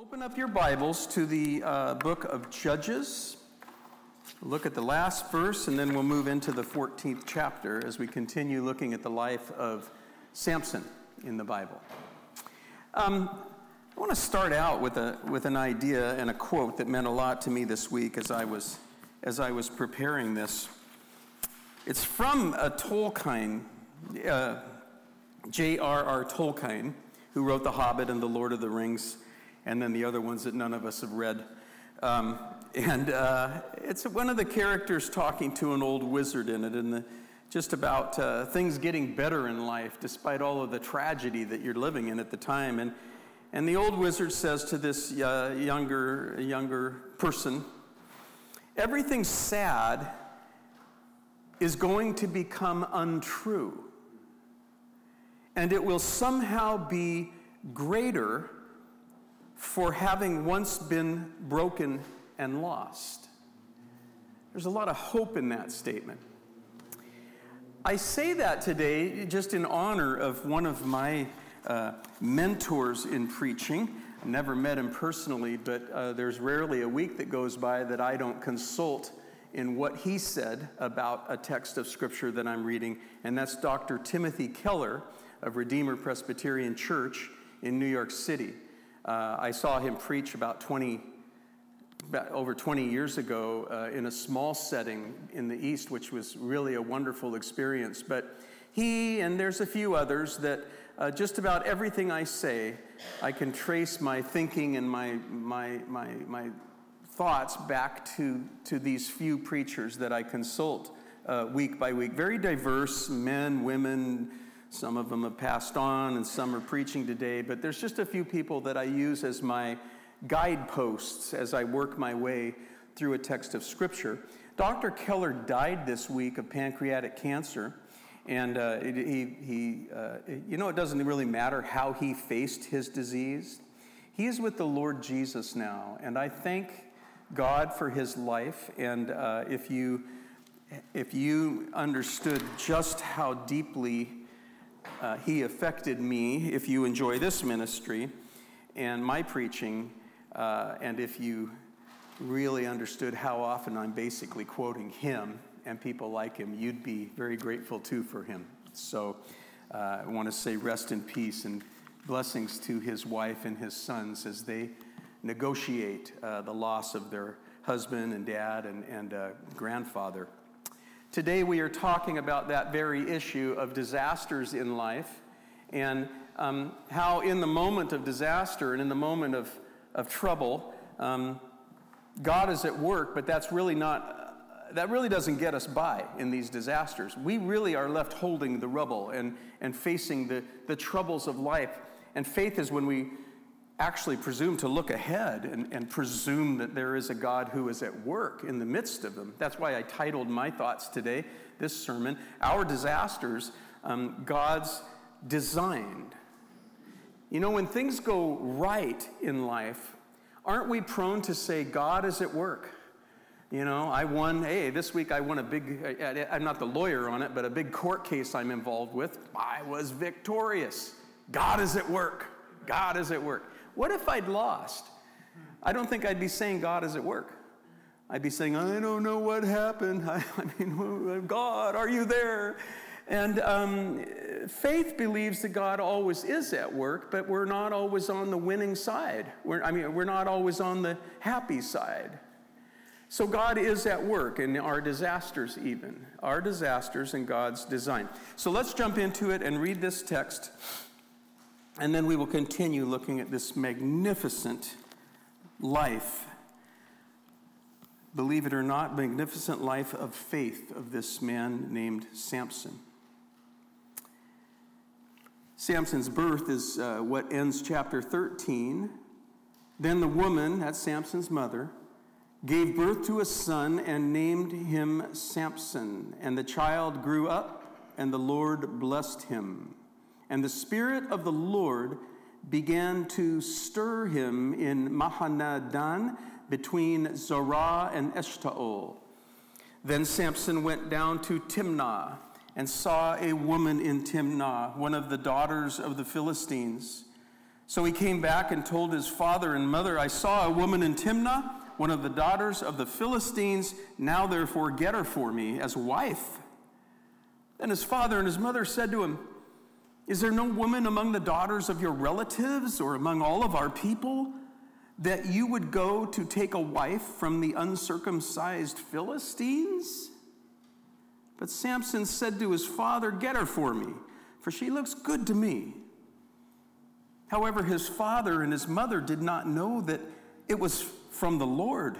open up your Bibles to the uh, book of Judges. Look at the last verse, and then we'll move into the 14th chapter as we continue looking at the life of Samson in the Bible. Um, I want to start out with, a, with an idea and a quote that meant a lot to me this week as I was, as I was preparing this. It's from a Tolkien, uh, J.R.R. Tolkien, who wrote The Hobbit and The Lord of the Rings, and then the other ones that none of us have read. Um, and uh, it's one of the characters talking to an old wizard in it, and the, just about uh, things getting better in life despite all of the tragedy that you're living in at the time. And and the old wizard says to this uh, younger, younger person, everything sad is going to become untrue. And it will somehow be greater for having once been broken and lost. There's a lot of hope in that statement. I say that today just in honor of one of my uh, mentors in preaching. I've never met him personally, but uh, there's rarely a week that goes by that I don't consult in what he said about a text of scripture that I'm reading, and that's Dr. Timothy Keller of Redeemer Presbyterian Church in New York City. Uh, I saw him preach about 20, about over 20 years ago uh, in a small setting in the East, which was really a wonderful experience. But he and there's a few others that uh, just about everything I say, I can trace my thinking and my, my, my, my thoughts back to, to these few preachers that I consult uh, week by week. Very diverse men, women, some of them have passed on and some are preaching today, but there's just a few people that I use as my guideposts as I work my way through a text of Scripture. Dr. Keller died this week of pancreatic cancer. And uh, he, he uh, you know, it doesn't really matter how he faced his disease. He is with the Lord Jesus now. And I thank God for his life. And uh, if, you, if you understood just how deeply uh, he affected me, if you enjoy this ministry and my preaching, uh, and if you really understood how often I'm basically quoting him and people like him, you'd be very grateful too for him. So uh, I want to say rest in peace and blessings to his wife and his sons as they negotiate uh, the loss of their husband and dad and, and uh, grandfather. Today we are talking about that very issue of disasters in life and um, how, in the moment of disaster and in the moment of, of trouble, um, God is at work, but that's really not that really doesn't get us by in these disasters. We really are left holding the rubble and, and facing the, the troubles of life. And faith is when we actually presume to look ahead and, and presume that there is a God who is at work in the midst of them. That's why I titled my thoughts today, this sermon, Our Disasters, um, God's Designed. You know, when things go right in life, aren't we prone to say, God is at work? You know, I won, hey, this week I won a big, I'm not the lawyer on it, but a big court case I'm involved with. I was victorious. God is at work. God is at work. What if I'd lost? I don't think I'd be saying God is at work. I'd be saying, I don't know what happened. I, I mean, God, are you there? And um, faith believes that God always is at work, but we're not always on the winning side. We're, I mean, we're not always on the happy side. So God is at work in our disasters, even our disasters and God's design. So let's jump into it and read this text, and then we will continue looking at this magnificent life. Believe it or not, magnificent life of faith of this man named Samson. Samson's birth is uh, what ends chapter 13. Then the woman, that's Samson's mother, gave birth to a son and named him Samson. And the child grew up, and the Lord blessed him. And the Spirit of the Lord began to stir him in Mahaneh-dan between Zorah and Eshtaol. Then Samson went down to Timnah and saw a woman in Timnah, one of the daughters of the Philistines. So he came back and told his father and mother, I saw a woman in Timnah, one of the daughters of the Philistines. Now therefore get her for me as wife. Then his father and his mother said to him, Is there no woman among the daughters of your relatives or among all of our people that you would go to take a wife from the uncircumcised Philistines? But Samson said to his father, Get her for me, for she looks good to me. However, his father and his mother did not know that it was from the Lord,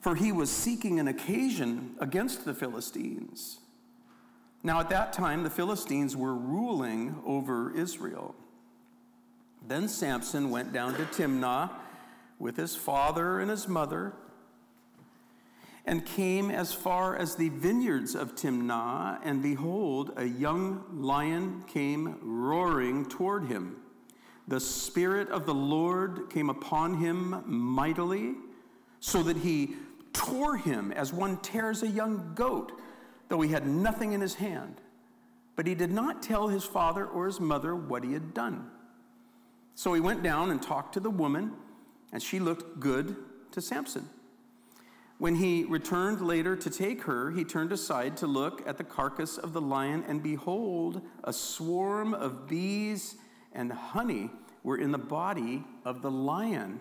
for he was seeking an occasion against the Philistines. Now, at that time, the Philistines were ruling over Israel. Then Samson went down to Timnah with his father and his mother and came as far as the vineyards of Timnah, and behold, a young lion came roaring toward him. The Spirit of the Lord came upon him mightily, so that he tore him as one tears a young goat, though he had nothing in his hand. But he did not tell his father or his mother what he had done. So he went down and talked to the woman, and she looked good to Samson. When he returned later to take her, he turned aside to look at the carcass of the lion, and behold, a swarm of bees and honey were in the body of the lion.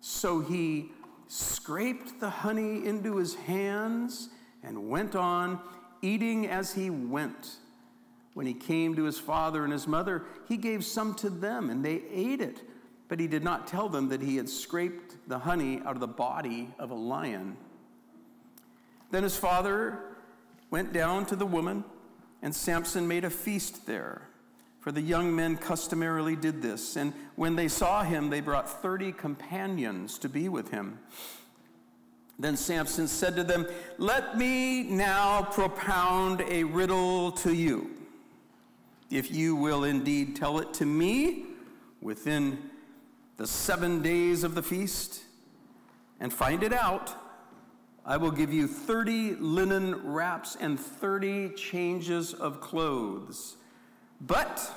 So he scraped the honey into his hands and went on, eating as he went. When he came to his father and his mother, he gave some to them, and they ate it. But he did not tell them that he had scraped the honey out of the body of a lion. Then his father went down to the woman, and Samson made a feast there. For the young men customarily did this. And when they saw him, they brought 30 companions to be with him. Then Samson said to them, Let me now propound a riddle to you. If you will indeed tell it to me within the seven days of the feast and find it out, I will give you 30 linen wraps and 30 changes of clothes. But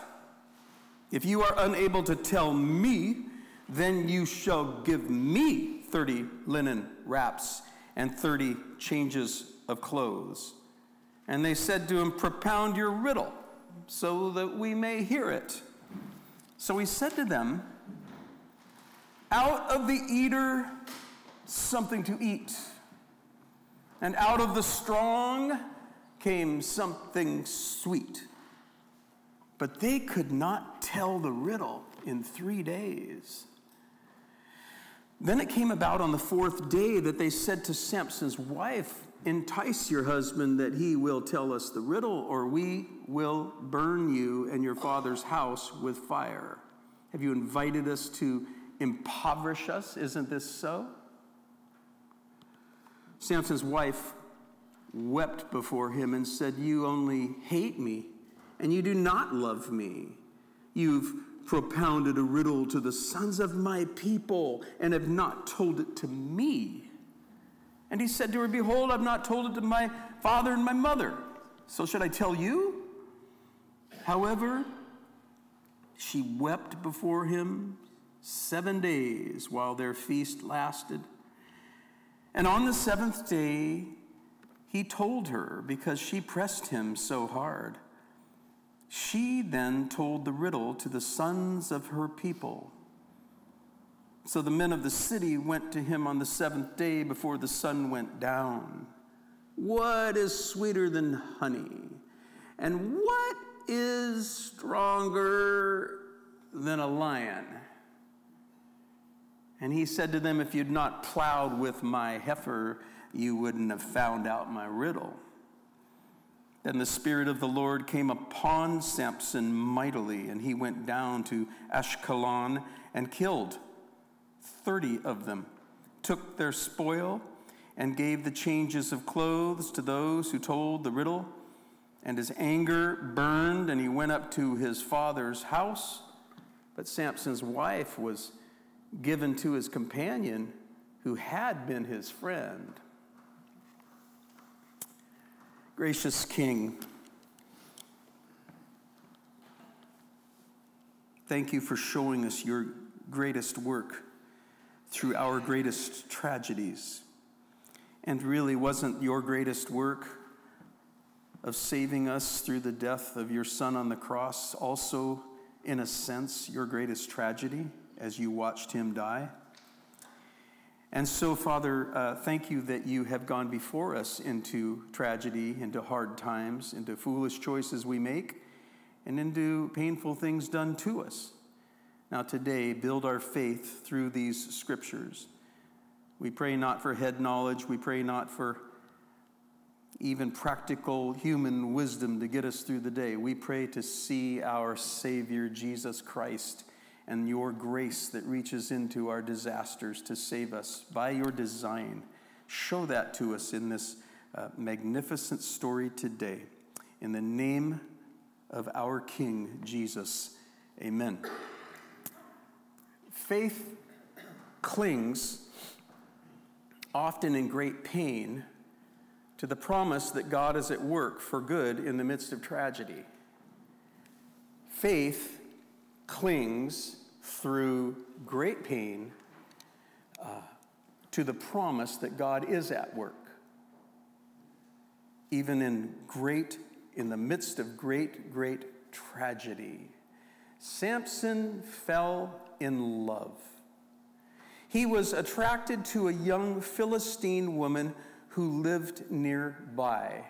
if you are unable to tell me, then you shall give me 30 linen wraps and 30 changes of clothes. And they said to him, Propound your riddle so that we may hear it. So he said to them, Out of the eater, something to eat. And out of the strong came something sweet. But they could not tell the riddle in three days. Then it came about on the fourth day that they said to Samson's wife, Entice your husband that he will tell us the riddle, or we will burn you and your father's house with fire. Have you invited us to impoverish us? Isn't this so? Samson's wife wept before him and said, You only hate me, and you do not love me. You've propounded a riddle to the sons of my people and have not told it to me. And he said to her, Behold, I've not told it to my father and my mother. So should I tell you? However, she wept before him seven days while their feast lasted. And on the seventh day, he told her because she pressed him so hard. She then told the riddle to the sons of her people. So the men of the city went to him on the seventh day before the sun went down. What is sweeter than honey? And what is stronger than a lion? And he said to them, If you'd not plowed with my heifer, you wouldn't have found out my riddle. Then the Spirit of the Lord came upon Samson mightily, and he went down to Ashkelon and killed 30 of them, took their spoil, and gave the changes of clothes to those who told the riddle. And his anger burned, and he went up to his father's house. But Samson's wife was given to his companion who had been his friend. Gracious King, Thank you for showing us your greatest work through our greatest tragedies. And really, wasn't your greatest work of saving us through the death of your Son on the cross also, in a sense, your greatest tragedy as you watched him die? And so, Father, uh, thank you that you have gone before us into tragedy, into hard times, into foolish choices we make, and into painful things done to us. Now, today, build our faith through these scriptures. We pray not for head knowledge, we pray not for even practical human wisdom to get us through the day. We pray to see our Savior, Jesus Christ and your grace that reaches into our disasters to save us by your design. Show that to us in this uh, magnificent story today. In the name of our King, Jesus, amen. Faith clings, often in great pain, to the promise that God is at work for good in the midst of tragedy. Faith clings through great pain uh, to the promise that God is at work. Even in great, in the midst of great, great tragedy, Samson fell in love. He was attracted to a young Philistine woman who lived nearby.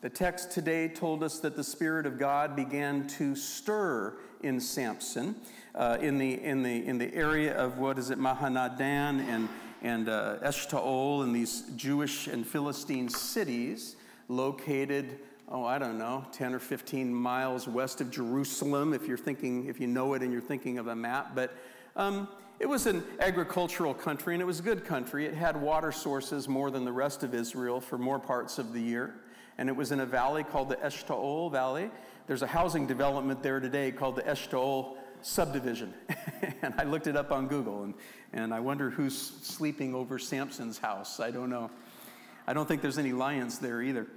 The text today told us that the Spirit of God began to stir in Samson uh, in, the, in, the, in the area of what is it, Mahaneh-dan and, and uh, Eshtaol and these Jewish and Philistine cities located, oh, I don't know, 10 or 15 miles west of Jerusalem, if you're thinking, if you know it and you're thinking of a map. But um, it was an agricultural country and it was a good country. It had water sources more than the rest of Israel for more parts of the year. And it was in a valley called the Eshtaol Valley. There's a housing development there today called the Eshtaol subdivision. and I looked it up on Google, and, and I wonder who's sleeping over Samson's house. I don't know. I don't think there's any lions there either.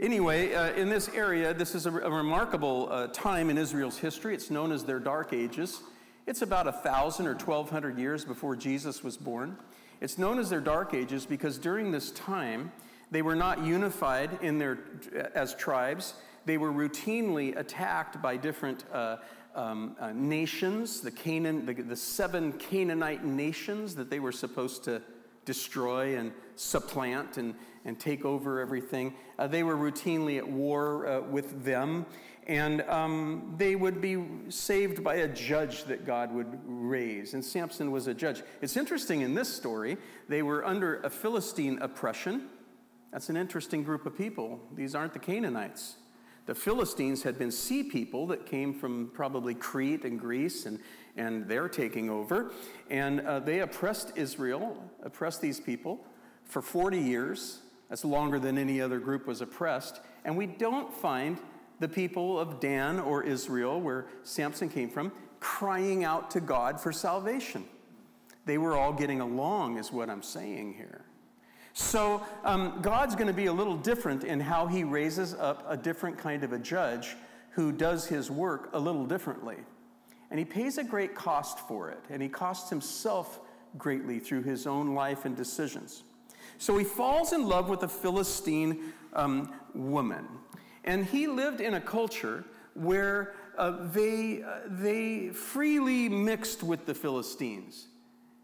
Anyway, uh, in this area, this is a, a remarkable uh, time in Israel's history. It's known as their Dark Ages. It's about 1,000 or 1,200 years before Jesus was born. It's known as their Dark Ages because during this time, they were not unified in their, as tribes. They were routinely attacked by different uh, um, uh, nations, the, Canaan, the, the seven Canaanite nations that they were supposed to destroy and supplant and, and take over everything. Uh, they were routinely at war uh, with them, and um, they would be saved by a judge that God would raise. And Samson was a judge. It's interesting in this story, they were under a Philistine oppression. That's an interesting group of people. These aren't the Canaanites. The Philistines had been sea people that came from probably Crete and Greece, and, and they're taking over. And uh, they oppressed Israel, oppressed these people for 40 years. That's longer than any other group was oppressed. And we don't find the people of Dan or Israel, where Samson came from, crying out to God for salvation. They were all getting along, is what I'm saying here. So um, God's going to be a little different in how he raises up a different kind of a judge who does his work a little differently. And he pays a great cost for it, and he costs himself greatly through his own life and decisions. So he falls in love with a Philistine um, woman. And he lived in a culture where uh, they, uh, they freely mixed with the Philistines.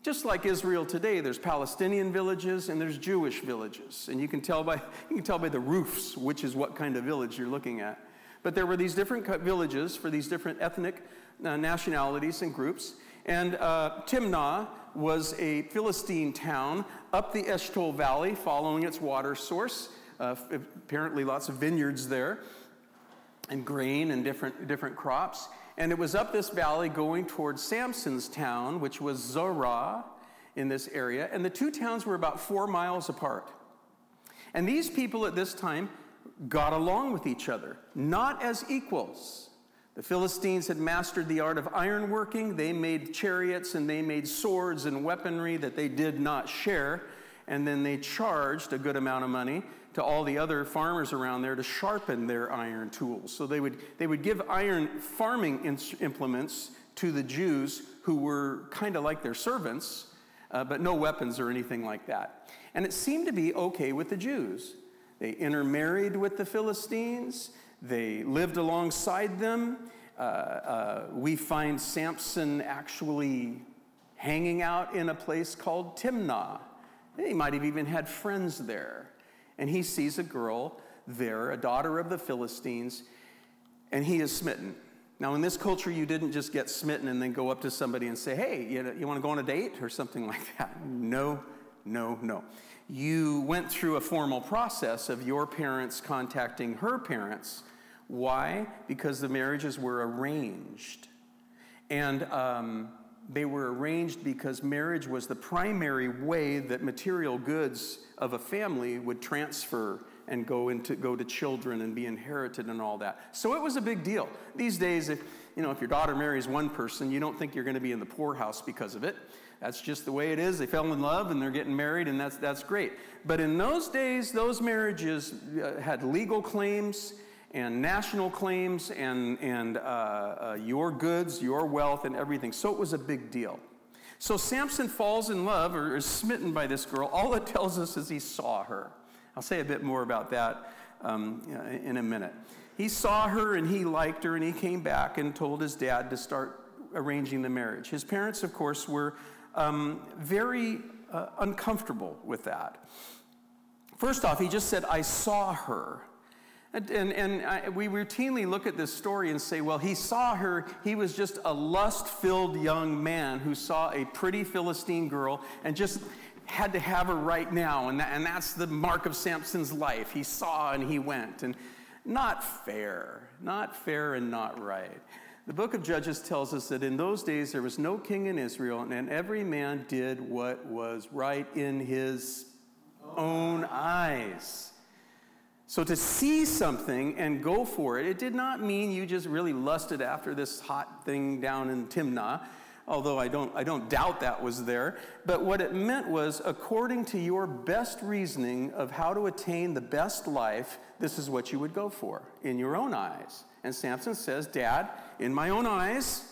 Just like Israel today, there's Palestinian villages and there's Jewish villages. And you can tell by, you can tell by the roofs which is what kind of village you're looking at. But there were these different villages for these different ethnic uh, nationalities and groups. And uh, Timnah was a Philistine town up the Eshcol Valley following its water source. Uh, apparently, lots of vineyards there, and grain and different, different crops. And it was up this valley going towards Samson's town, which was Zorah in this area. And the two towns were about four miles apart. And these people at this time got along with each other, not as equals. The Philistines had mastered the art of ironworking. They made chariots and they made swords and weaponry that they did not share. And then they charged a good amount of money to all the other farmers around there to sharpen their iron tools. So they would, they would give iron farming implements to the Jews who were kind of like their servants, uh, but no weapons or anything like that. And it seemed to be okay with the Jews. They intermarried with the Philistines, they lived alongside them. Uh, uh, we find Samson actually hanging out in a place called Timnah. He might have even had friends there. And he sees a girl there, a daughter of the Philistines, and he is smitten. Now, in this culture, you didn't just get smitten and then go up to somebody and say, hey, you, know, you want to go on a date or something like that. No, no, no. You went through a formal process of your parents contacting her parents. Why? Because the marriages were arranged. And um, they were arranged because marriage was the primary way that material goods of a family would transfer and go into go to children and be inherited and all that. So it was a big deal. These days, if you know if your daughter marries one person, you don't think you're going to be in the poorhouse because of it. That's just the way it is. They fell in love and they're getting married, and that's that's great. But in those days, those marriages uh, had legal claims and national claims and and uh, uh, your goods, your wealth, and everything. So it was a big deal. So Samson falls in love or is smitten by this girl. All it tells us is he saw her. I'll say a bit more about that um, in a minute. He saw her and he liked her, and he came back and told his dad to start arranging the marriage. His parents, of course, were um, very uh, uncomfortable with that. First off, he just said, I saw her. And, and, I, we routinely look at this story and say, well, he saw her. He was just a lust filled young man who saw a pretty Philistine girl and just had to have her right now, and, that, and that's the mark of Samson's life. He saw and he went. And not fair, not fair and not right. The book of Judges tells us that in those days there was no king in Israel, and every man did what was right in his own eyes. So to see something and go for it, it did not mean you just really lusted after this hot thing down in Timnah although I don't, I don't doubt that was there. But what it meant was, according to your best reasoning of how to attain the best life, this is what you would go for in your own eyes. And Samson says, Dad, in my own eyes,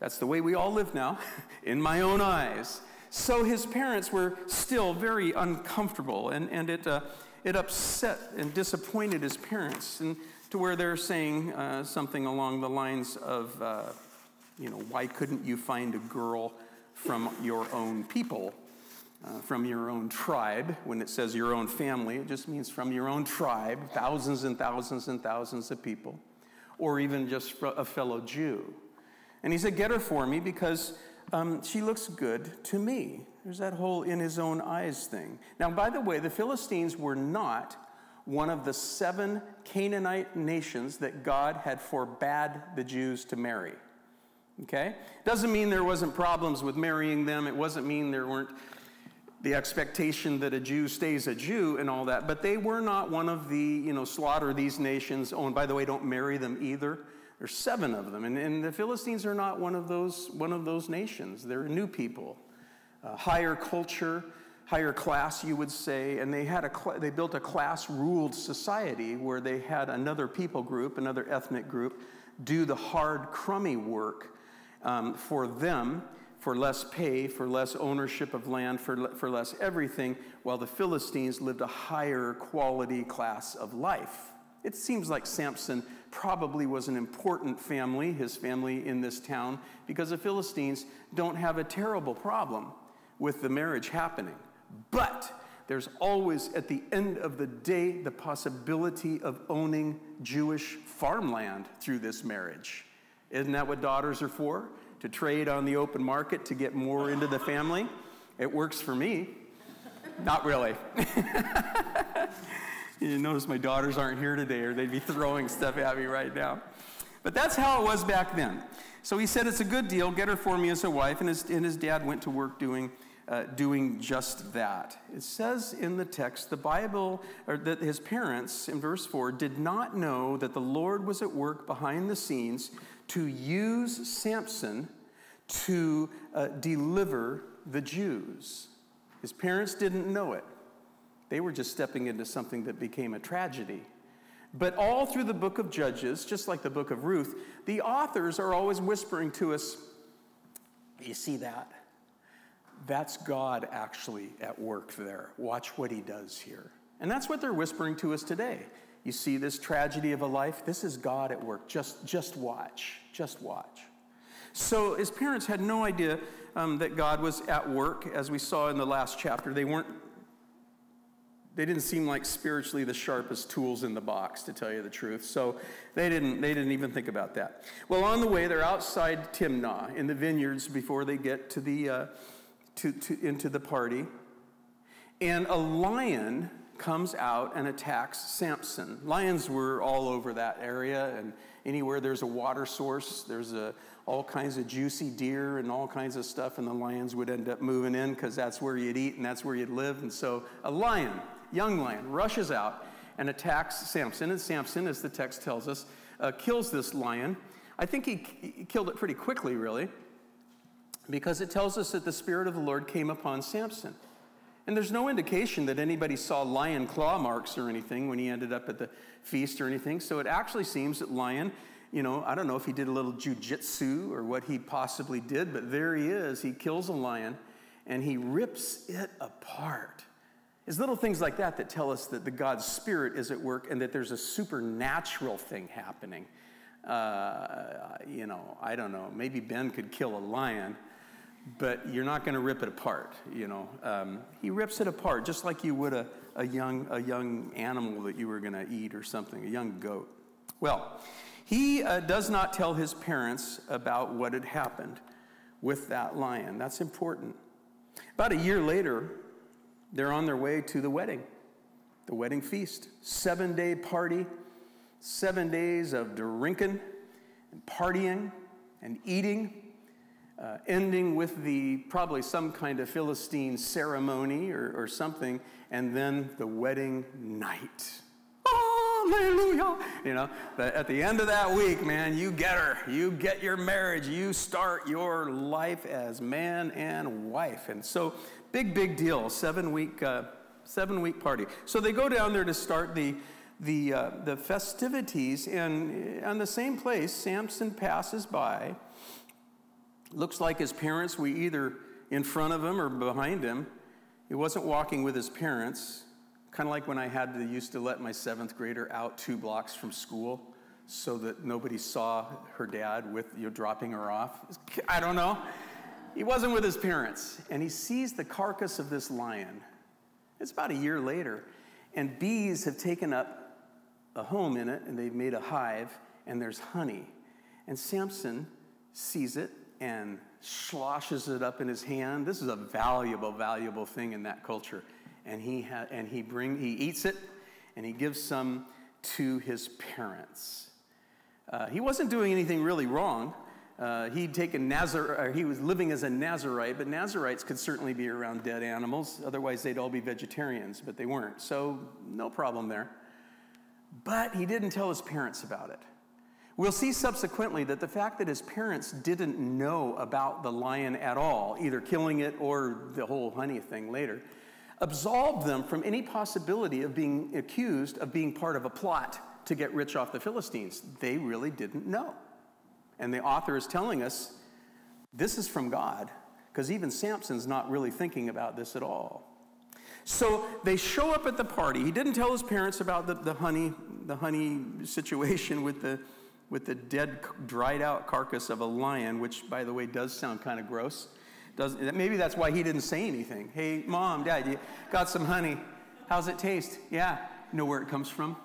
that's the way we all live now, in my own eyes. So his parents were still very uncomfortable, and, and it, uh, it upset and disappointed his parents, and to where they're saying uh, something along the lines of, uh, you know, why couldn't you find a girl from your own people, uh, from your own tribe? When it says your own family, it just means from your own tribe, thousands and thousands and thousands of people, or even just a fellow Jew. And he said, Get her for me because um, she looks good to me. There's that whole in his own eyes thing. Now, by the way, the Philistines were not one of the seven Canaanite nations that God had forbade the Jews to marry. Okay? Doesn't mean there wasn't problems with marrying them. It wasn't mean there weren't the expectation that a Jew stays a Jew and all that, but they were not one of the, you know, slaughter these nations. Oh, and by the way, don't marry them either. There's seven of them, and, and the Philistines are not one of those one of those nations. They're new people, uh, higher culture, higher class, you would say, and they had a they built a class-ruled society where they had another people group, another ethnic group, do the hard, crummy work um, for them for less pay, for less ownership of land, for, for less everything, while the Philistines lived a higher quality class of life. It seems like Samson probably was an important family, his family in this town, because the Philistines don't have a terrible problem with the marriage happening. But there's always, at the end of the day, the possibility of owning Jewish farmland through this marriage. Isn't that what daughters are for? To trade on the open market to get more into the family? It works for me. Not really. you notice my daughters aren't here today, or they'd be throwing stuff at me right now. But that's how it was back then. So he said, It's a good deal. Get her for me as a wife. And his, and his dad went to work doing, uh, doing just that. It says in the text, the Bible, or that his parents, in verse 4, did not know that the Lord was at work behind the scenes to use Samson to uh, deliver the Jews. His parents didn't know it. They were just stepping into something that became a tragedy. But all through the book of Judges, just like the book of Ruth, the authors are always whispering to us You see that? That's God actually at work there. Watch what he does here. And that's what they're whispering to us today. You see this tragedy of a life? This is God at work. Just, just watch. Just watch. So his parents had no idea um, that God was at work, as we saw in the last chapter. They weren't. They didn't seem like spiritually the sharpest tools in the box, to tell you the truth. So they didn't, they didn't even think about that. Well, on the way, they're outside Timnah in the vineyards before they get to the, uh, to, to, into the party. And a lion comes out and attacks Samson. Lions were all over that area, and anywhere there's a water source, there's a, all kinds of juicy deer and all kinds of stuff, and the lions would end up moving in because that's where you'd eat and that's where you'd live. And so a lion, young lion, rushes out and attacks Samson. And Samson, as the text tells us, uh, kills this lion. I think he, he killed it pretty quickly, really, because it tells us that the Spirit of the Lord came upon Samson. And there's no indication that anybody saw lion claw marks or anything when he ended up at the feast or anything. So it actually seems that lion you know, I don't know if he did a little jujitsu or what he possibly did, but there he is. He kills a lion and he rips it apart. It's little things like that that tell us that the God's Spirit is at work and that there's a supernatural thing happening. Uh, you know, I don't know. Maybe Ben could kill a lion, but you're not going to rip it apart. You know, um, he rips it apart just like you would a, a young a young animal that you were going to eat or something, a young goat. Well, he uh, does not tell his parents about what had happened with that lion. That's important. About a year later, they're on their way to the wedding, the wedding feast. Seven day party, seven days of drinking and partying and eating, uh, ending with the probably some kind of Philistine ceremony or, or something, and then the wedding night hallelujah. You know, at the end of that week, man, you get her. You get your marriage. You start your life as man and wife. And so, big, big deal. Seven week, uh, seven week party. So they go down there to start the the uh, the festivities, and on the same place, Samson passes by. Looks like his parents were either in front of him or behind him. He wasn't walking with his parents. Kind of like when I had to used to let my seventh grader out two blocks from school so that nobody saw her dad with you know, dropping her off. I don't know. He wasn't with his parents, and he sees the carcass of this lion. It's about a year later, and bees have taken up a home in it, and they've made a hive, and there's honey. And Samson sees it and sloshes it up in his hand. This is a valuable, valuable thing in that culture and he, ha- and he, bring, he eats it and he gives some to his parents. Uh, he wasn't doing anything really wrong. Uh, he'd taken Nazar, he was living as a Nazarite, but Nazarites could certainly be around dead animals. Otherwise, they'd all be vegetarians, but they weren't. So, no problem there. But he didn't tell his parents about it. We'll see subsequently that the fact that his parents didn't know about the lion at all, either killing it or the whole honey thing later, absolved them from any possibility of being accused of being part of a plot to get rich off the Philistines. They really didn't know. And the author is telling us this is from God, because even Samson's not really thinking about this at all. So they show up at the party. He didn't tell his parents about the, the honey, the honey situation with the, with the dead, dried out carcass of a lion, which, by the way, does sound kind of gross. Does, maybe that's why he didn't say anything. Hey, mom, dad, you got some honey. How's it taste? Yeah. know where it comes from?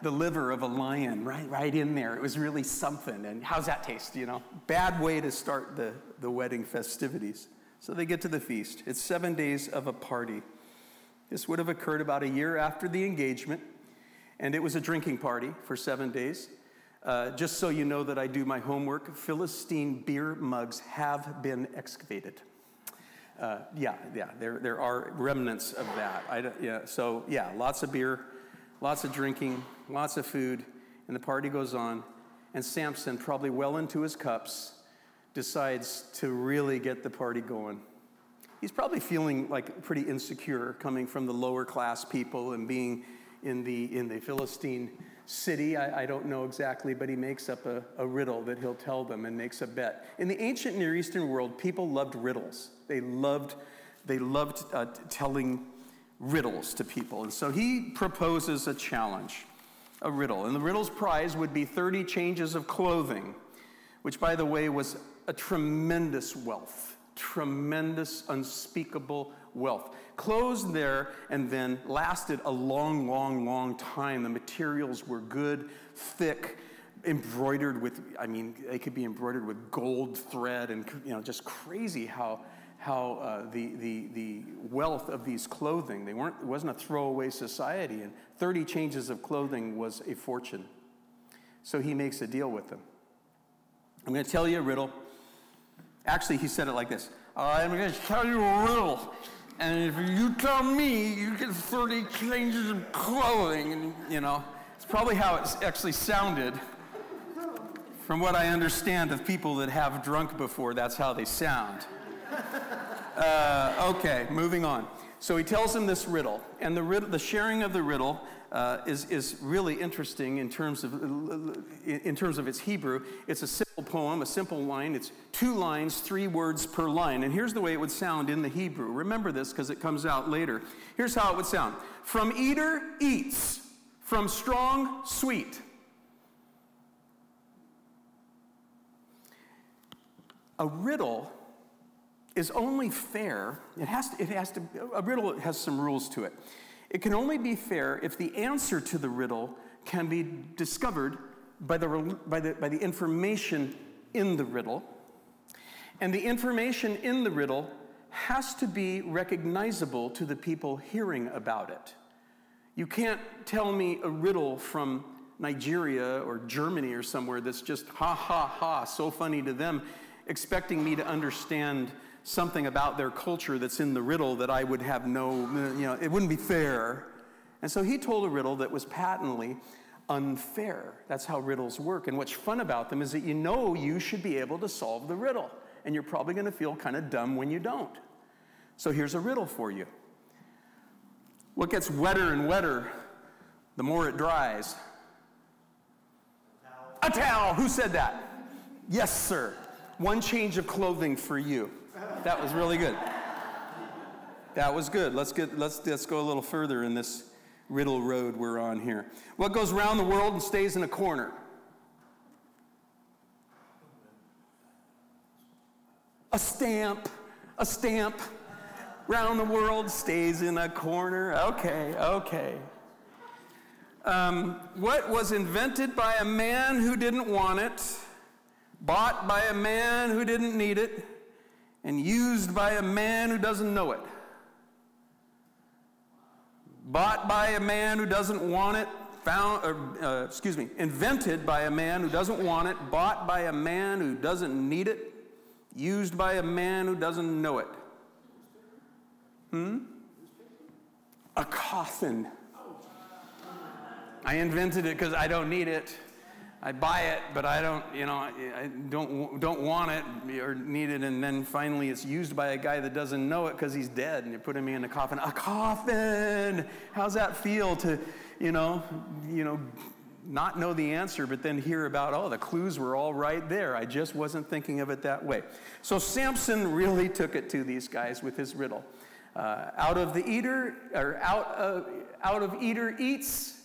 the liver of a lion, right, right in there. It was really something. And how's that taste? You know, bad way to start the, the wedding festivities. So they get to the feast. It's seven days of a party. This would have occurred about a year after the engagement, and it was a drinking party for seven days. Uh, just so you know that I do my homework, Philistine beer mugs have been excavated. Uh, yeah, yeah, there, there are remnants of that. I, yeah, so, yeah, lots of beer, lots of drinking, lots of food, and the party goes on. And Samson, probably well into his cups, decides to really get the party going. He's probably feeling like pretty insecure coming from the lower class people and being in the, in the Philistine city, I, I, don't know exactly, but he makes up a, a riddle that he'll tell them and makes a bet. In the ancient Near Eastern world, people loved riddles. They loved, they loved uh, telling riddles to people. And so he proposes a challenge, a riddle. And the riddle's prize would be 30 changes of clothing, which, by the way, was a tremendous wealth, tremendous, unspeakable wealth. Clothes there and then lasted a long, long, long time. The materials were good, thick, embroidered with, I mean, they could be embroidered with gold thread and, you know, just crazy how how uh, the, the, the wealth of these clothing, they weren't, it wasn't a throwaway society, and 30 changes of clothing was a fortune. So he makes a deal with them. I'm going to tell you a riddle. Actually, he said it like this I'm going to tell you a riddle. And if you tell me, you get 30 changes of clothing. And, you know, it's probably how it actually sounded. From what I understand of people that have drunk before, that's how they sound. Uh, okay, moving on. So he tells him this riddle, and the, riddle, the sharing of the riddle uh, is, is really interesting in terms, of, in terms of its Hebrew. It's a simple poem, a simple line. It's two lines, three words per line. And here's the way it would sound in the Hebrew. Remember this because it comes out later. Here's how it would sound From eater eats, from strong sweet. A riddle is only fair, it has to, it has to, a riddle has some rules to it. It can only be fair if the answer to the riddle can be discovered by the, by the, by the information in the riddle. And the information in the riddle has to be recognizable to the people hearing about it. You can't tell me a riddle from Nigeria or Germany or somewhere that's just ha ha ha, so funny to them, expecting me to understand something about their culture that's in the riddle that I would have no, you know, it wouldn't be fair. And so he told a riddle that was patently unfair. That's how riddles work. And what's fun about them is that you know you should be able to solve the riddle, and you're probably going to feel kind of dumb when you don't. So here's a riddle for you. What gets wetter and wetter the more it dries? A towel. A towel. Who said that? Yes, sir. One change of clothing for you. That was really good. That was good. Let's get let's let's go a little further in this riddle road we're on here. What goes around the world and stays in a corner? A stamp. A stamp. Round the world stays in a corner. Okay, okay. Um, what was invented by a man who didn't want it, bought by a man who didn't need it, and used by a man who doesn't know it. Bought by a man who doesn't want it, found, or, uh, excuse me, invented by a man who doesn't want it, bought by a man who doesn't need it, used by a man who doesn't know it. Hmm? A coffin. I invented it because I don't need it. I buy it, but I don't, you know, I don't, don't want it or need it. And then finally it's used by a guy that doesn't know it because he's dead and you're putting me in a coffin. A coffin! How's that feel to, you know, you know, not know the answer, but then hear about, oh, the clues were all right there. I just wasn't thinking of it that way. So Samson really took it to these guys with his riddle. Uh, out of the eater, or out of, out of eater eats,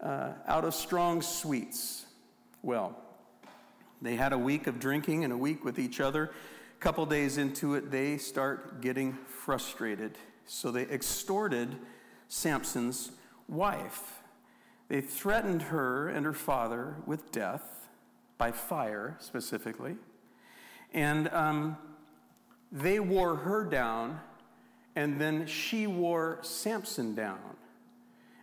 uh, out of strong sweets. Well, they had a week of drinking and a week with each other. A couple days into it, they start getting frustrated. So they extorted Samson's wife. They threatened her and her father with death, by fire specifically. And um, they wore her down, and then she wore Samson down.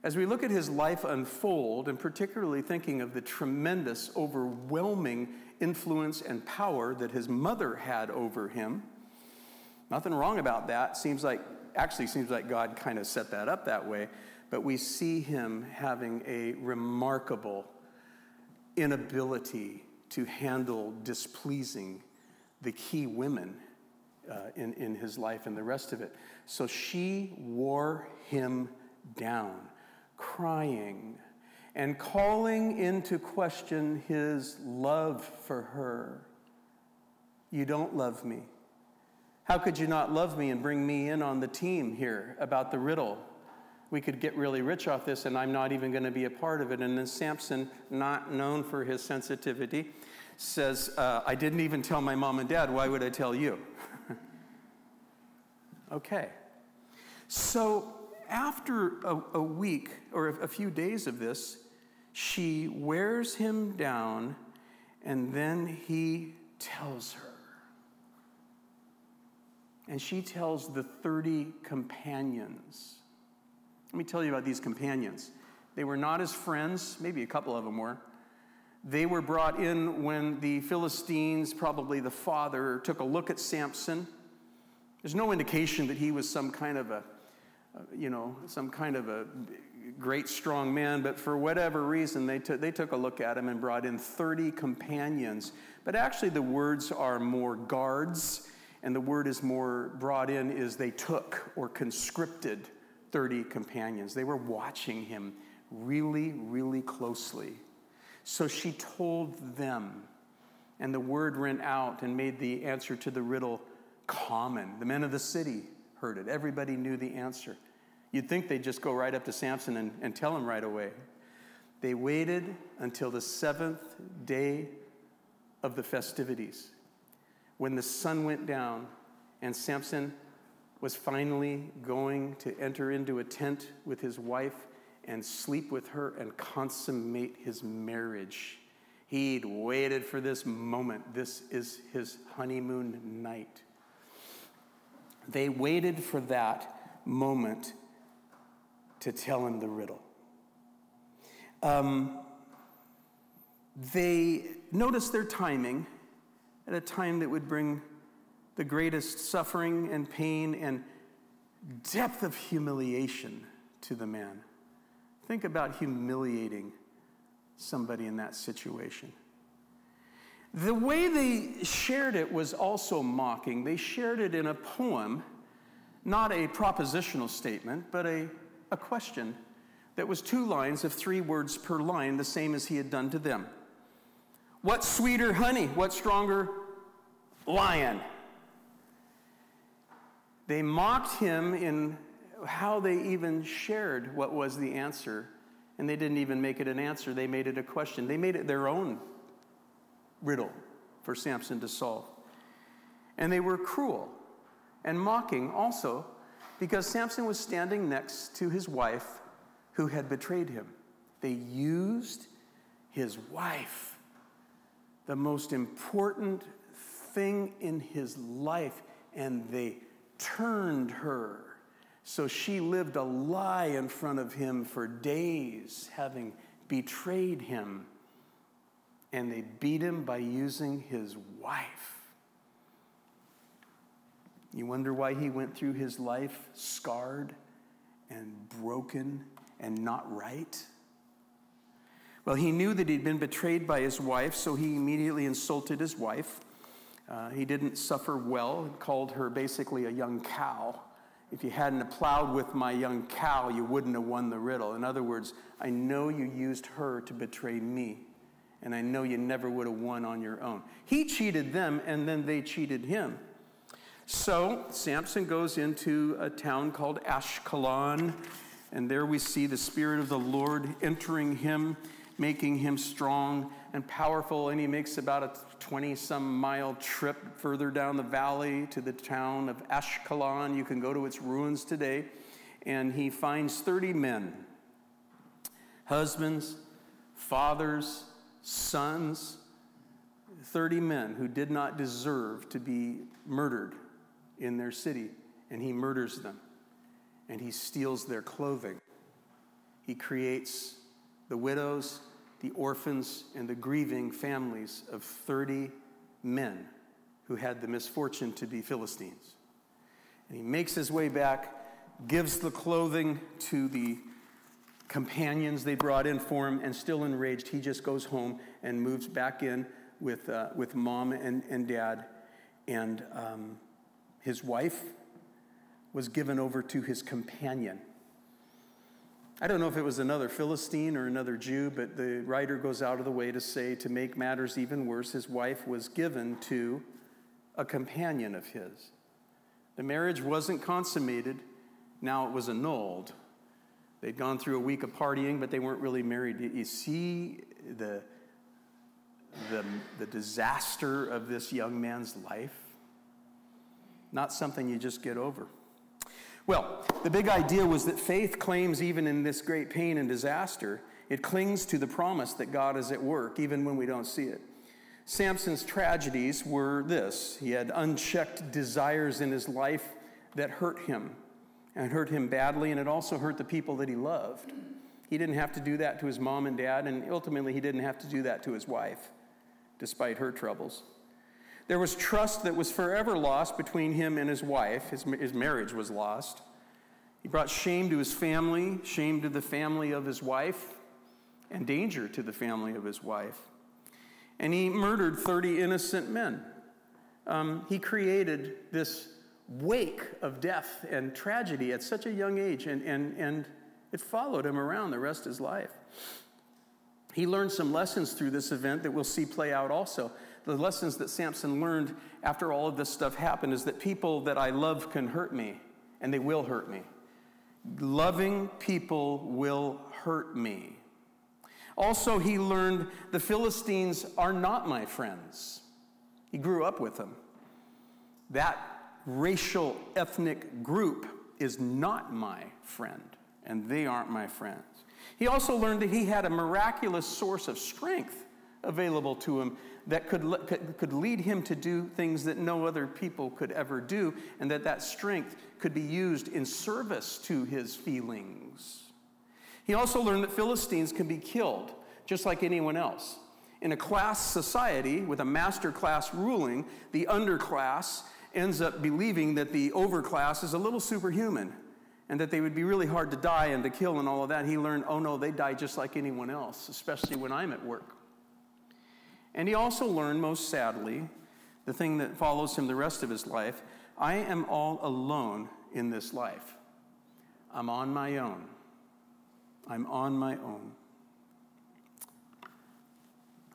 As we look at his life unfold, and particularly thinking of the tremendous, overwhelming influence and power that his mother had over him, nothing wrong about that. Seems like, actually, seems like God kind of set that up that way. But we see him having a remarkable inability to handle displeasing the key women uh, in, in his life and the rest of it. So she wore him down crying and calling into question his love for her. You don't love me. How could you not love me and bring me in on the team here about the riddle? We could get really rich off this, and I'm not even going to be a part of it. And then Samson, not known for his sensitivity, says, uh, I didn't even tell my mom and dad. Why would I tell you? okay. So after a, a week or a few days of this, she wears him down, and then he tells her. And she tells the 30 companions. Let me tell you about these companions. They were not his friends, maybe a couple of them were. They were brought in when the Philistines, probably the father, took a look at Samson. There's no indication that he was some kind of a, Uh, you know, some kind of a great strong man, but for whatever reason, they, t- they took a look at him and brought in 30 companions. But actually, the words are more guards, and the word is more brought in is they took or conscripted 30 companions. They were watching him really, really closely. So she told them, and the word went out and made the answer to the riddle common. The men of the city heard it, everybody knew the answer. You'd think they'd just go right up to Samson and, and tell him right away. They waited until the seventh day of the festivities when the sun went down and Samson was finally going to enter into a tent with his wife and sleep with her and consummate his marriage. He'd waited for this moment. This is his honeymoon night. They waited for that moment to tell him the riddle. Um, they noticed their timing at a time that would bring the greatest suffering and pain and depth of humiliation to the man. Think about humiliating somebody in that situation. The way they shared it was also mocking. They shared it in a poem, not a propositional statement, but a, a question that was two lines of three words per line, the same as he had done to them. What sweeter honey? What stronger lion? They mocked him in how they even shared what was the answer. And they didn't even make it an answer, they made it a question. They made it their own riddle for Samson to solve. And they were cruel and mocking also because Samson was standing next to his wife who had betrayed him. They used his wife, the most important thing in his life, and they turned her. So she lived a lie in front of him for days, having betrayed him. And they beat him by using his wife. You wonder why he went through his life scarred and broken and not right? Well, he knew that he'd been betrayed by his wife, so he immediately insulted his wife. Uh, he didn't suffer well, he called her basically a young cow. If you hadn't plowed with my young cow, you wouldn't have won the riddle. In other words, I know you used her to betray me, and I know you never would have won on your own. He cheated them, and then they cheated him. So Samson goes into a town called Ashkelon, and there we see the Spirit of the Lord entering him, making him strong and powerful, and he makes about a 20 some mile trip further down the valley to the town of Ashkelon. You can go to its ruins today. And he finds 30 men husbands, fathers, sons, 30 men who did not deserve to be murdered in their city. And he murders them. And he steals their clothing. He creates the widows the orphans and the grieving families of 30 men who had the misfortune to be Philistines. And he makes his way back, gives the clothing to the companions they brought in for him, and still enraged, he just goes home and moves back in with, uh, with mom and, and dad. And um, his wife was given over to his companion. I don't know if it was another Philistine or another Jew, but the writer goes out of the way to say, to make matters even worse, his wife was given to a companion of his. The marriage wasn't consummated, now it was annulled. They'd gone through a week of partying, but they weren't really married. You see the, the, the disaster of this young man's life? Not something you just get over. Well, the big idea was that faith claims, even in this great pain and disaster, it clings to the promise that God is at work, even when we don't see it. Samson's tragedies were this he had unchecked desires in his life that hurt him, and hurt him badly, and it also hurt the people that he loved. He didn't have to do that to his mom and dad, and ultimately, he didn't have to do that to his wife, despite her troubles. There was trust that was forever lost between him and his wife. His, his marriage was lost. He brought shame to his family, shame to the family of his wife, and danger to the family of his wife. And he murdered 30 innocent men. Um, he created this wake of death and tragedy at such a young age, and, and, and it followed him around the rest of his life. He learned some lessons through this event that we'll see play out also the lessons that Samson learned after all of this stuff happened is that people that I love can hurt me, and they will hurt me. Loving people will hurt me. Also, he learned the Philistines are not my friends. He grew up with them. That racial, ethnic group is not my friend, and they aren't my friends. He also learned that he had a miraculous source of strength available to him that could, could lead him to do things that no other people could ever do, and that that strength could be used in service to his feelings. He also learned that Philistines can be killed just like anyone else. In a class society with a master class ruling, the underclass ends up believing that the overclass is a little superhuman and that they would be really hard to die and to kill and all of that. He learned, oh no, they die just like anyone else, especially when I'm at work. And he also learned, most sadly, the thing that follows him the rest of his life I am all alone in this life. I'm on my own. I'm on my own.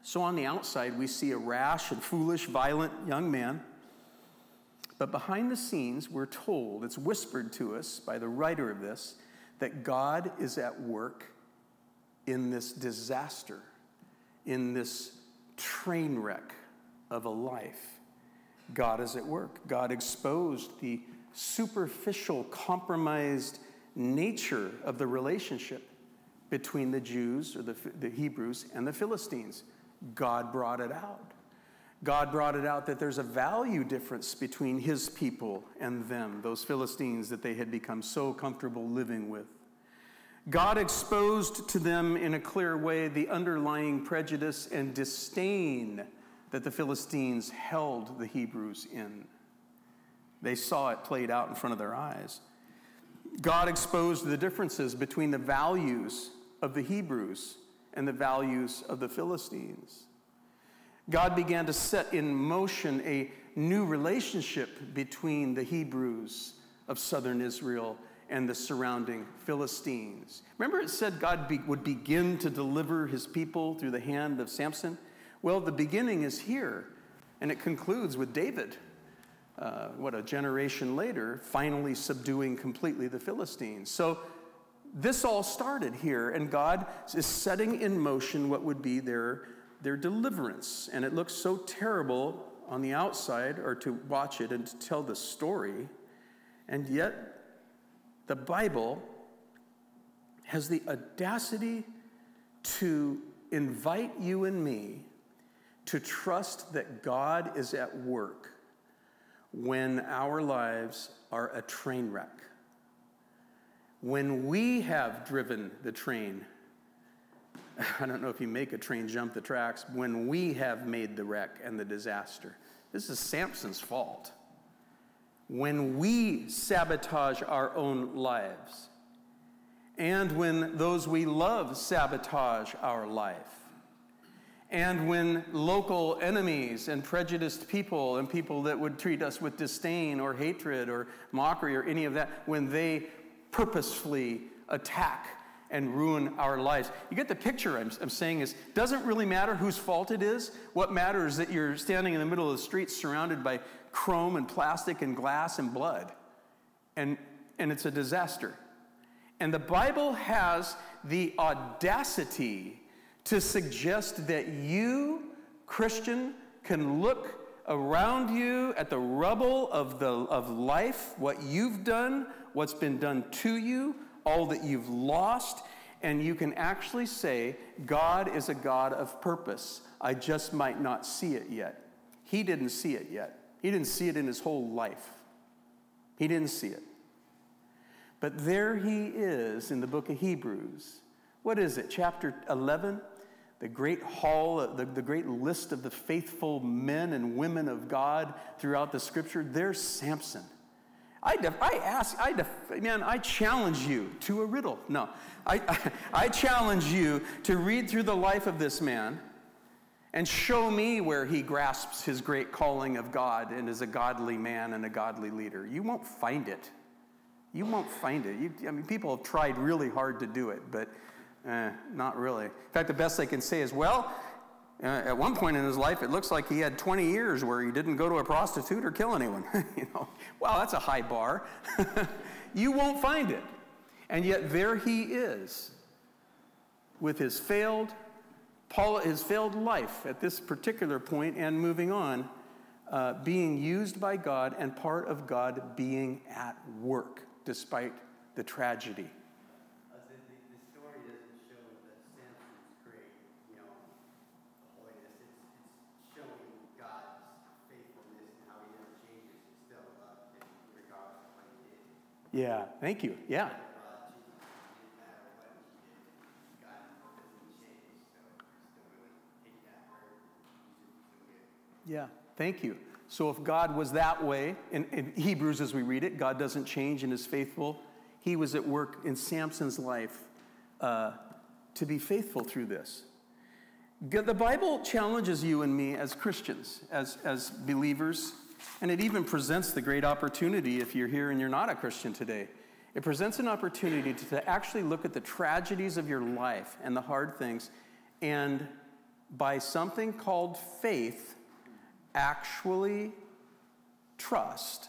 So, on the outside, we see a rash and foolish, violent young man. But behind the scenes, we're told, it's whispered to us by the writer of this, that God is at work in this disaster, in this train wreck of a life, God is at work. God exposed the superficial, compromised nature of the relationship between the Jews or the, the Hebrews and the Philistines. God brought it out. God brought it out that there's a value difference between his people and them, those Philistines that they had become so comfortable living with. God exposed to them in a clear way the underlying prejudice and disdain that the Philistines held the Hebrews in. They saw it played out in front of their eyes. God exposed the differences between the values of the Hebrews and the values of the Philistines. God began to set in motion a new relationship between the Hebrews of southern Israel and the surrounding Philistines. Remember, it said God be, would begin to deliver his people through the hand of Samson? Well, the beginning is here, and it concludes with David, uh, what, a generation later, finally subduing completely the Philistines. So, this all started here, and God is setting in motion what would be their, their deliverance. And it looks so terrible on the outside, or to watch it and to tell the story, and yet the Bible has the audacity to invite you and me to trust that God is at work when our lives are a train wreck. When we have driven the train, I don't know if you make a train jump the tracks, when we have made the wreck and the disaster. This is Samson's fault when we sabotage our own lives, and when those we love sabotage our life, and when local enemies and prejudiced people and people that would treat us with disdain or hatred or mockery or any of that, when they purposefully attack and ruin our lives. You get the picture I'm, I'm saying is doesn't really matter whose fault it is. What matters is that you're standing in the middle of the street surrounded by chrome and plastic and glass and blood. And, and it's a disaster. And the Bible has the audacity to suggest that you, Christian, can look around you at the rubble of, the, of life, what you've done, what's been done to you, all that you've lost, and you can actually say, God is a God of purpose. I just might not see it yet. He didn't see it yet. He didn't see it in his whole life. He didn't see it. But there he is in the book of Hebrews. What is it, chapter 11? The great hall, the, the great list of the faithful men and women of God throughout the scripture. There's Samson. I, def, I ask, I def, man, I challenge you to a riddle. No, I, I, I challenge you to read through the life of this man and show me where he grasps his great calling of God and is a godly man and a godly leader. You won't find it. You won't find it. You, I mean, people have tried really hard to do it, but eh, not really. In fact, the best they can say is, well, uh, at one point in his life, it looks like he had 20 years where he didn't go to a prostitute or kill anyone. you know, wow, that's a high bar. you won't find it. And yet there he is with his failed Paul, his failed life at this particular point and moving on, uh, being used by God and part of God being at work despite the tragedy. Yeah, thank you. Yeah. Yeah, thank you. So if God was that way, in, in, Hebrews as we read it, God doesn't change and is faithful. He was at work in Samson's life uh, to be faithful through this. The Bible challenges you and me as Christians, as, as believers, and it even presents the great opportunity if you're here and you're not a Christian today. It presents an opportunity to, to actually look at the tragedies of your life and the hard things, and by something called faith, actually trust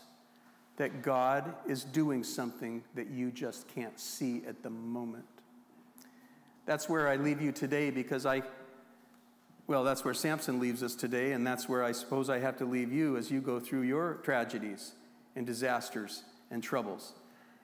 that God is doing something that you just can't see at the moment. That's where I leave you today because I well, that's where Samson leaves us today, and that's where I suppose I have to leave you as you go through your tragedies and disasters and troubles.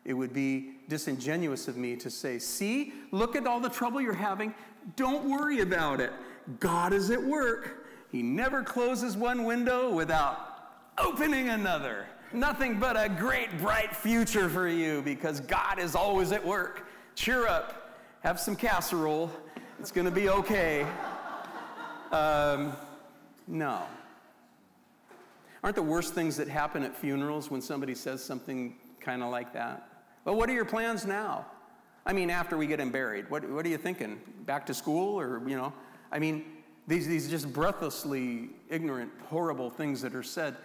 It would be disingenuous of me to say, See, look at all the trouble you're having. Don't worry about it. God is at work. He never closes one window without opening another. Nothing but a great, bright future for you because God is always at work. Cheer up. Have some casserole. It's going to be okay. Um, no. Aren't the worst things that happen at funerals when somebody says something kind of like that? Well, what are your plans now? I mean, after we get him buried, what, what are you thinking? Back to school or, you know? I mean, these, these just breathlessly ignorant, horrible things that are said.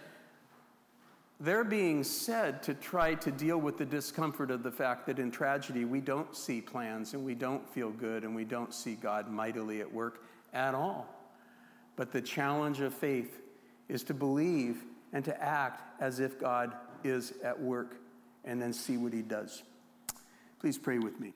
They're being said to try to deal with the discomfort of the fact that in tragedy we don't see plans and we don't feel good and we don't see God mightily at work at all. But the challenge of faith is to believe and to act as if God is at work and then see what he does. Please pray with me.